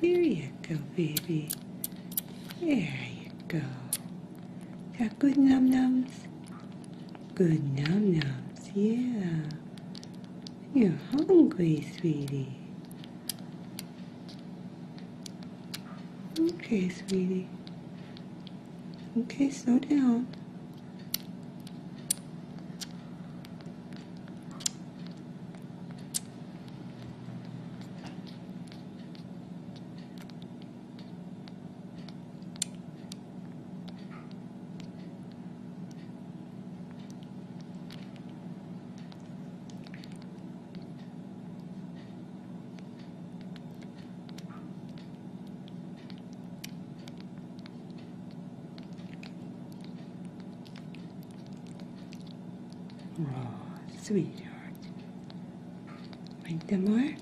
There you go, baby. There you go. Got good num nums? Good num nums, yeah. You're hungry, sweetie. Okay, sweetie. Okay, slow down. Oh, sweetheart. Like them more?